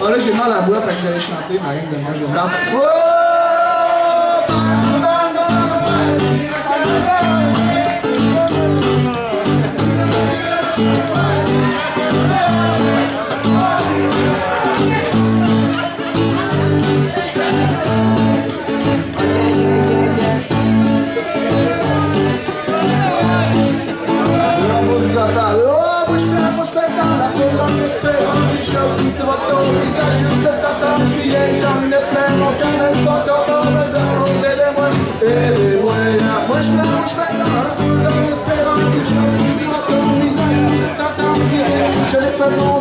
Oh là, j'ai mal à la voix, fait que j'allais chanter, ma de moi, j'ai une moi je pète dans la en espérant des choses qui se retournent. Il s'agit de t'entendre crier, j'en ai plein, mon cœur pas capable aidez-moi, aidez-moi. La bouche moi je dans la en espérant des choses qui se retournent. Je n'ai pas mon